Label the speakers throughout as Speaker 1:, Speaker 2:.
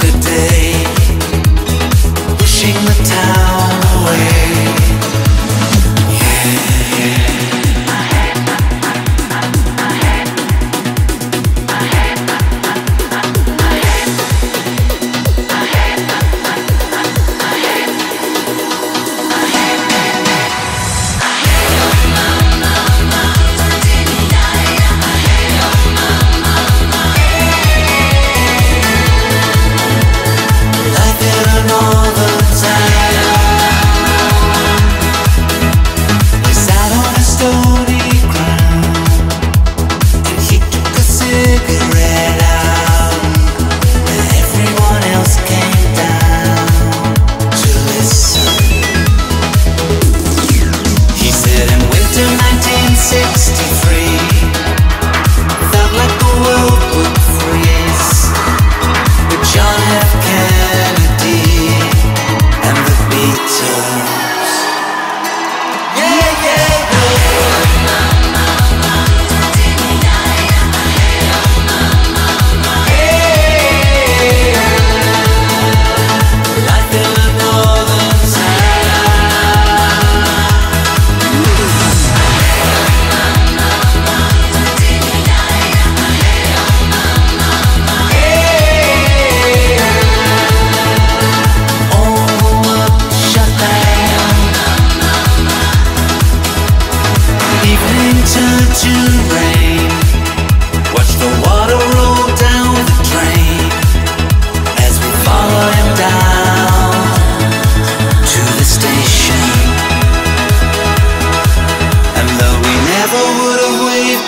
Speaker 1: the day.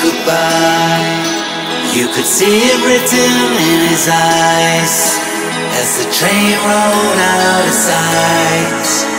Speaker 1: goodbye. You could see it written in his eyes as the train rolled out of sight.